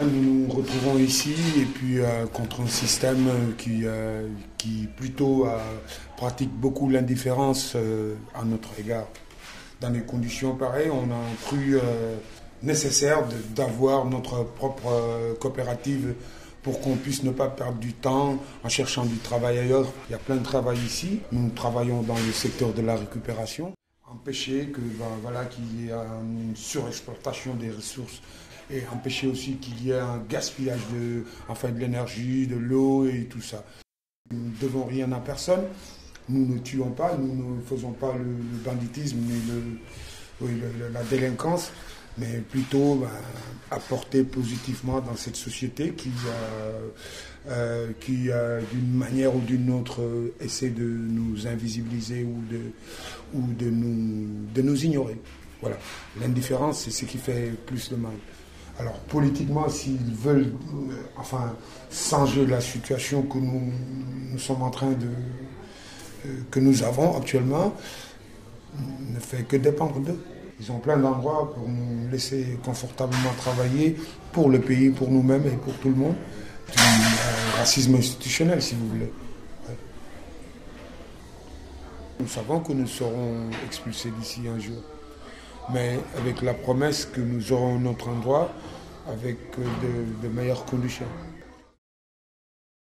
arrivons ici et puis euh, contre un système qui, euh, qui plutôt euh, pratique beaucoup l'indifférence à notre égard. Dans des conditions pareilles, on a cru nécessaire d'avoir notre propre coopérative pour qu'on puisse ne pas perdre du temps en cherchant du travail ailleurs. Il y a plein de travail ici. Nous travaillons dans le secteur de la récupération. Empêcher ben, voilà qu'il y ait une surexploitation des ressources et empêcher aussi qu'il y ait un gaspillage de, enfin, de l'énergie, de l'eau et tout ça. Nous ne devons rien à personne. Nous ne tuons pas, nous ne faisons pas le, banditisme ni la délinquance, mais plutôt ben, apporter positivement dans cette société qui, euh, euh, qui d'une manière ou d'une autre, essaie de nous invisibiliser ou de, ou de, nous, de nous ignorer. Voilà. L'indifférence, c'est ce qui fait plus de mal. Alors politiquement, s'ils veulent euh, enfin changer la situation que nous, sommes en train de euh, que nous avons actuellement, ne fait que dépendre d'eux. Ils ont plein d'endroits pour nous laisser confortablement travailler pour le pays, pour nous-mêmes et pour tout le monde. Du euh, racisme institutionnel, si vous voulez. Nous savons que nous serons expulsés d'ici un jour mais avec la promesse que nous aurons notre endroit avec de, de meilleures conditions.